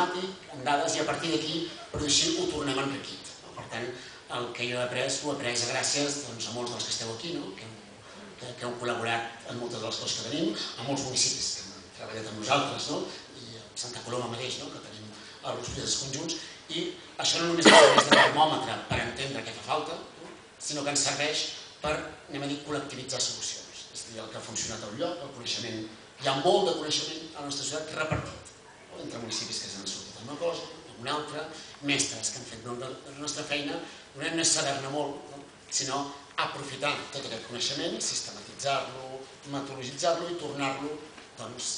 sistemàtic, amb dades, i a partir d'aquí, però així ho tornem enriquit. Per tant, el que jo he après ho he après gràcies doncs, a molts dels que esteu aquí, no? que, que, que heu col·laborat en moltes de les coses que tenim, a molts municipis que han treballat amb nosaltres, no? i a Santa Coloma mateix, no? que tenim els projectes conjunts, i això no només serveix de termòmetre per entendre què fa falta, no? sinó que ens serveix per, anem a dir, col·lectivitzar solucions. És a dir, el que ha funcionat a un lloc, el coneixement, hi ha molt de coneixement a la nostra ciutat repartit? Entre municipis que s'han sortit amb una cosa, amb una altra, mestres que han fet molt de la nostra feina, no és saber-ne molt, no? sinó aprofitar tot aquest coneixement, sistematitzar-lo, metodologitzar-lo i tornar-lo doncs,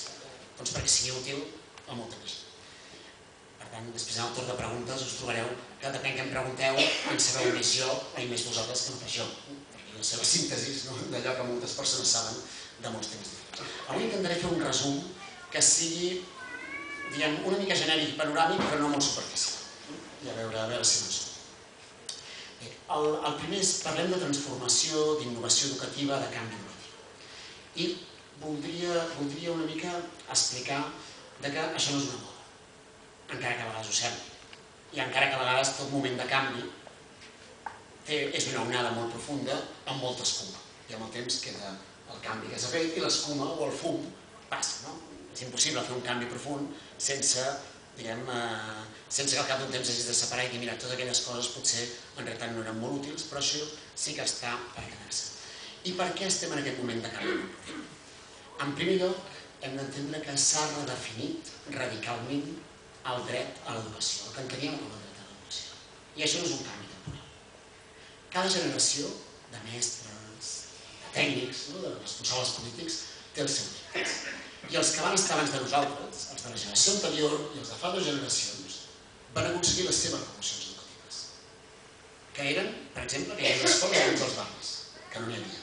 doncs perquè sigui útil a molta gent. Per tant, després en el torn de preguntes us trobareu que depèn que em pregunteu en sabeu més jo i més vosaltres que no pas jo, perquè la síntesi no? d'allò que moltes persones saben de molts diferents. Avui intentaré fer un resum que sigui diguem, una mica genèric, panoràmic, però no molt superficial. I a veure, a veure si no el, el primer és, parlem de transformació, d'innovació educativa, de canvi educatiu. I voldria, voldria una mica explicar de que això no és una moda, encara que a vegades ho sembla. I encara que a vegades tot moment de canvi té, és una onada molt profunda amb molta escuma. I amb el temps queda el canvi que s'ha fet i l'escuma o el fum passa. No? És impossible fer un canvi profund sense diguem, eh, sense que al cap d'un temps hagis de separar i dir, mira, totes aquelles coses potser en realitat no eren molt útils, però això sí que està per quedar-se. I per què estem en aquest moment de canvi? En primer lloc, hem d'entendre que s'ha redefinit radicalment el dret a l'educació, el que enteníem com el dret a l'educació. I això no és un canvi temporal. Cada generació de mestres, de tècnics, no, de responsables polítics, té els seus drets. I els que van estar abans de nosaltres, els de la generació anterior i els de fa dues generacions, van aconseguir les seves promocions educatives. Que eren, per exemple, que hi havia escoles dins dels barris, que no n'hi havia.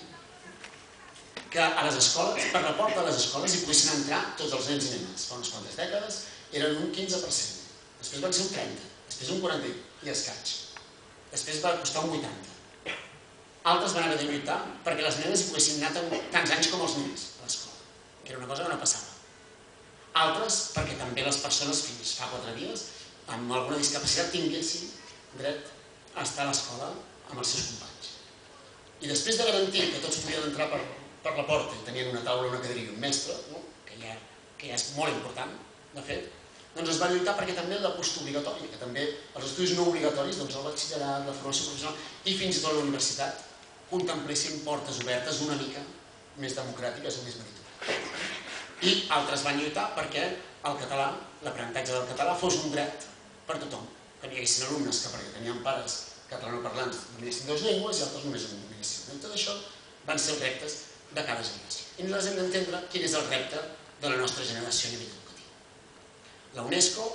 Que a les escoles, per la porta de les escoles, hi poguessin entrar tots els nens i nenes. Fa unes quantes dècades eren un 15%, després van ser un 30%, després un 40% i escaig. Després va costar un 80%. Altres van haver de lluitar perquè les nenes hi poguessin anar tants anys com els nens que era una cosa que no passava. Altres, perquè també les persones fins fa quatre dies, amb alguna discapacitat, tinguessin dret a estar a l'escola amb els seus companys. I després de garantir que tots podien entrar per, per la porta i tenien una taula, una cadira i un mestre, no? que, ja, que ja és molt important, de fet, doncs es va lluitar perquè també la postobligatòria, que també els estudis no obligatoris, doncs el batxillerat, la formació professional i fins i tot la universitat, contemplessin portes obertes una mica més democràtiques o més meritocràtiques. I altres van lluitar perquè el català, l'aprenentatge del català, fos un dret per tothom. Que n'hi haguessin alumnes que perquè tenien pares catalanoparlants dominessin dues llengües i altres només en dominessin. I tot això van ser els reptes de cada generació. I nosaltres hem d'entendre quin és el repte de la nostra generació a nivell educatiu. La UNESCO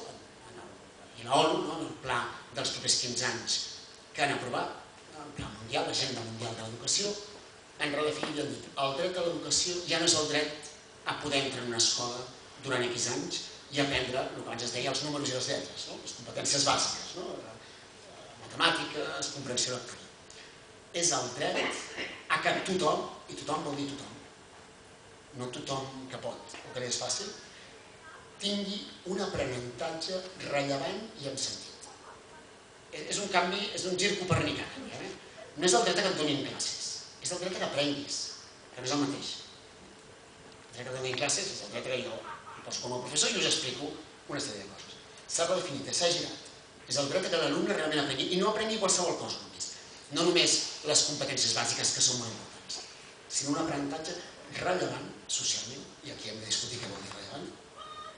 i la ONU, no, en el pla dels propers 15 anys que han aprovat, el pla mundial, l'agenda mundial de l'educació, en redefinit i han dit el dret a l'educació ja no és el dret a poder entrar en una escola durant X anys i aprendre el que abans es deia els números i les lletres, no? les competències bàsiques, no? matemàtiques, comprensió lectora. És el dret a que tothom, i tothom vol dir tothom, no tothom que pot, o que és fàcil, tingui un aprenentatge rellevant i amb sentit. És un canvi, és un gir copernicà. Eh? No és el dret a que et donin classes, és el dret que aprenguis, que no és el mateix. El dret que donin classes és el dret que jo em poso com a professor i us explico una sèrie de coses. S'ha redefinit, s'ha girat. És el dret que l'alumne realment aprengui, i no aprengui qualsevol cosa només. No només les competències bàsiques, que són molt importants, sinó un aprenentatge rellevant socialment, i aquí hem de discutir què vol dir rellevant,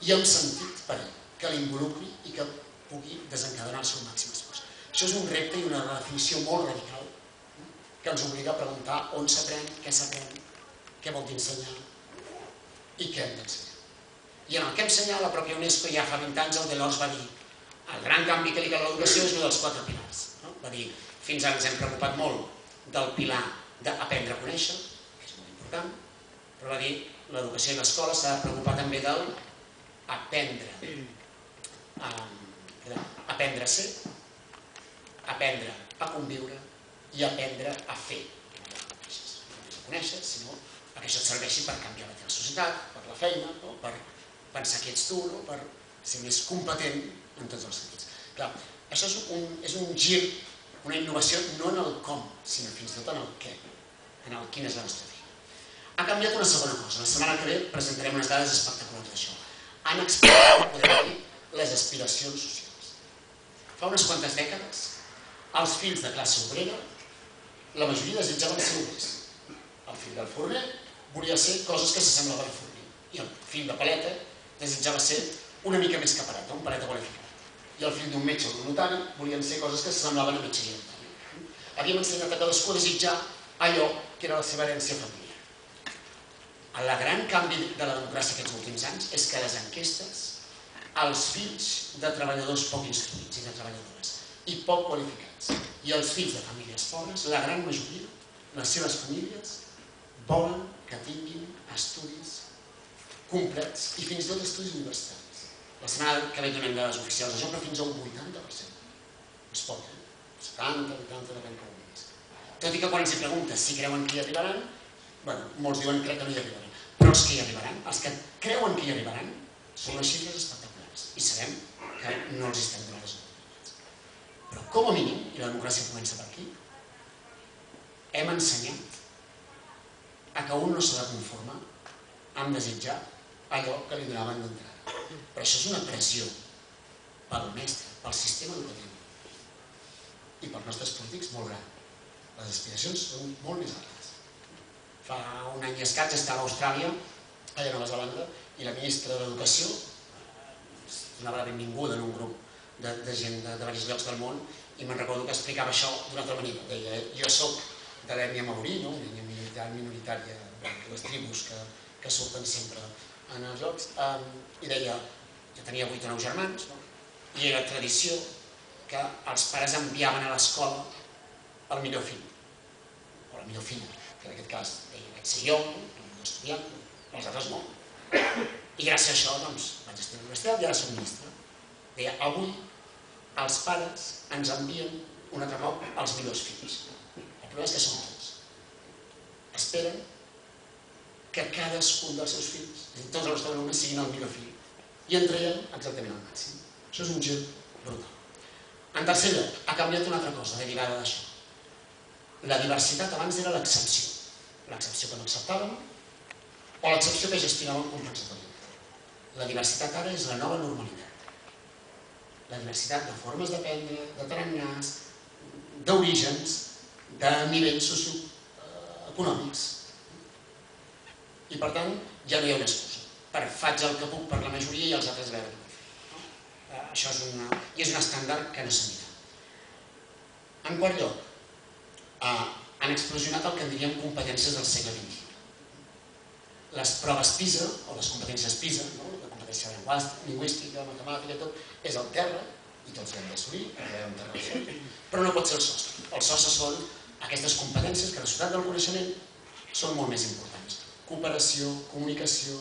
i amb sentit per ell, que l'involucri i que pugui desencadenar el seu màxim esforç. Això és un repte i una redefinició molt radical que ens obliga a preguntar on s'aprèn, què s'aprèn, què vol dir ensenyar i què hem d'ensenyar. I en el que ensenyar, la pròpia UNESCO ja fa 20 anys el Delors va dir el gran canvi que li cal a l'educació és el dels quatre pilars. No? Va dir, fins ara ens hem preocupat molt del pilar d'aprendre a conèixer, que és molt important, però va dir l'educació i l'escola s'ha de preocupar també del aprendre, um, aprendre a ser, aprendre a conviure i aprendre a fer. No a conèixer, sinó que això et serveixi per canviar la teva societat, per la feina, no? per pensar qui ets tu, no? per ser més competent en tots els sentits. Clar, això és un, és un gir, una innovació no en el com, sinó fins i tot en el què, en el quin és la nostra feina. Ha canviat una segona cosa. La setmana que ve presentarem unes dades espectaculars d'això. Han explicat, podem dir, les aspiracions socials. Fa unes quantes dècades, els fills de classe obrera, la majoria desitjaven ser obrers. El fill del forner volia ser coses que s'assemblaven al forner. I el fill de paleta desitjava ser una mica més caparat, un paleta qualificat. I el fill d'un metge o d'un notari volien ser coses que s'assemblaven a metge i notari. Havíem ensenyat a cadascú a desitjar allò que era la seva herència familiar. El gran canvi de la democràcia aquests últims anys és que les enquestes els fills de treballadors poc instruïts i de treballadores i poc qualificats i els fills de famílies pobres, la gran majoria, les seves famílies, volen que tinguin estudis complets i fins i tot estudis universitaris. La setmana que ve donem dades oficials d'això, però fins a un 80%. Es pot, eh? 70, 80, depèn com vulguis. Tot i que quan els hi preguntes si creuen que hi arribaran, bueno, molts diuen crec que no hi arribaran. Però els que hi arribaran, els que creuen que hi arribaran, són les xifres espectaculars i sabem que no els estem donant les. Però com a mínim, i la democràcia comença per aquí, hem ensenyat a que un no s'ha de conformar amb desitjar allò que li donaven d'entrada. Però això és una pressió pel mestre, pel sistema educatiu i pels nostres polítics molt gran. Les aspiracions són molt més altes. Fa un any i escaig estava a Austràlia, allà a Nova Zelanda, i la ministra d'Educació donava la benvinguda en un grup de, de gent de, de diversos llocs del món i me'n recordo que explicava això d'una altra manera. Deia, jo sóc de l'ètnia maurí, no? una minoritària, minoritària les tribus que, que surten sempre en els llocs, um, i deia, jo tenia vuit o nou germans, no? i era tradició que els pares enviaven a l'escola el millor fill, o la millor filla, que en aquest cas deia, vaig ser jo, no? estudiant, els altres no. I gràcies a això, doncs, vaig estudiar a la i ara soc ministre. Deia, avui els pares ens envien un altre cop els millors fills. El problema és que són. Esperen que cadascun dels seus fills, tots els alumnes, siguin el millor fill. I en traiem exactament el màxim. Això és un gir brutal. En tercer lloc, ha canviat una altra cosa derivada d'això. La diversitat abans era l'excepció. L'excepció que no acceptàvem o l'excepció que gestionàvem compensatòriament. La diversitat ara és la nova normalitat. La diversitat de formes d'aprendre, de tarannars, d'orígens, de nivells socioeconòmics. I per tant, ja no hi ha una excusa. Per faig el que puc per la majoria i els altres fer. Eh, això és, una, i és un estàndard que no s'anirà. En quart lloc, eh, han explosionat el que en diríem competències del segle XX. Les proves PISA, o les competències PISA, no? competència lingüística, matemàtica, tot, és el terra, i tots l'hem d'assolir, perquè un terra sol, però no pot ser el sostre. El sostre són aquestes competències que la societat del coneixement són molt més importants. Cooperació, comunicació,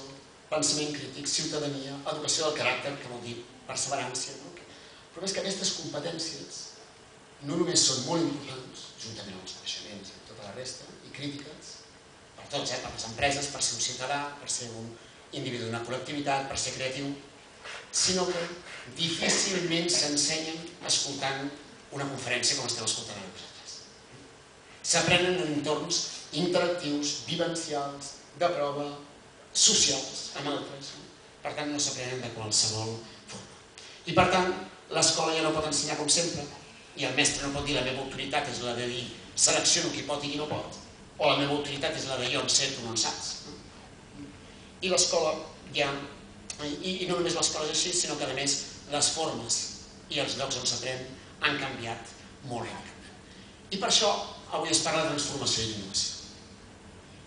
pensament crític, ciutadania, educació del caràcter, que vol dir perseverància. No? Però és que aquestes competències no només són molt importants, juntament amb els coneixements i tota la resta, i crítiques, per tots, eh? per les empreses, per ser un ciutadà, per ser un, individu d'una col·lectivitat, per ser creatiu, sinó que difícilment s'ensenyen escoltant una conferència com estem escoltant a nosaltres. S'aprenen en entorns interactius, vivencials, de prova, socials, amb altres. Per tant, no s'aprenen de qualsevol forma. I per tant, l'escola ja no pot ensenyar com sempre, i el mestre no pot dir la meva autoritat és la de dir selecciono qui pot i qui no pot, o la meva autoritat és la de jo en sé, tu no en saps i l'escola ja, i, i no només l'escola és així, sinó que a més les formes i els llocs on s'aprèn han canviat molt ràpidament. I per això avui es parla de transformació i innovació.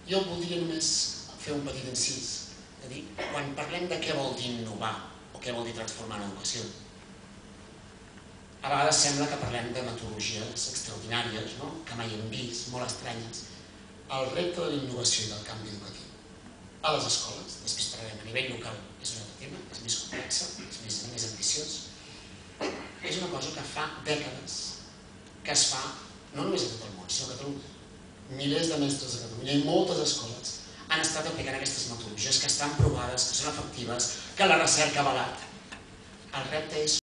Jo voldria només fer un petit incís, de dir, quan parlem de què vol dir innovar o què vol dir transformar l'educació, a vegades sembla que parlem de metodologies extraordinàries, no? que mai hem vist, molt estranyes. El repte de l'innovació i del canvi educatiu a les escoles, després parlarem a nivell local, és un altre tema, és més complex, és més, més ambiciós, és una cosa que fa dècades que es fa no només a món, sinó a Catalunya. Milers de mestres de Catalunya i moltes escoles han estat aplicant aquestes metodologies que estan provades, que són efectives, que la recerca ha avalat. el repte és